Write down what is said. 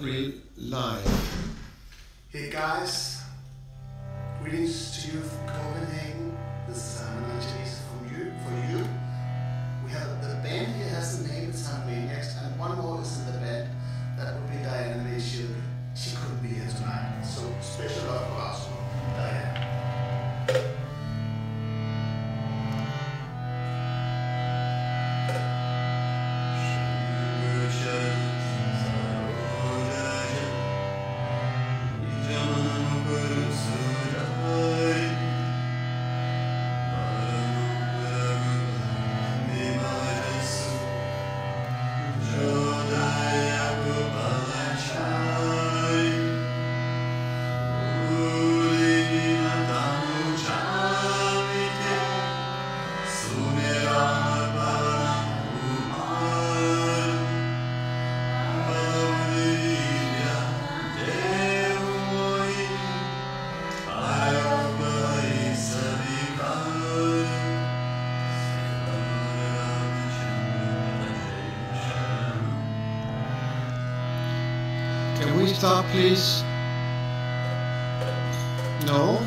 real Live. Hey guys, greetings to you from Copenhagen. This is Simon Can we stop, please? No?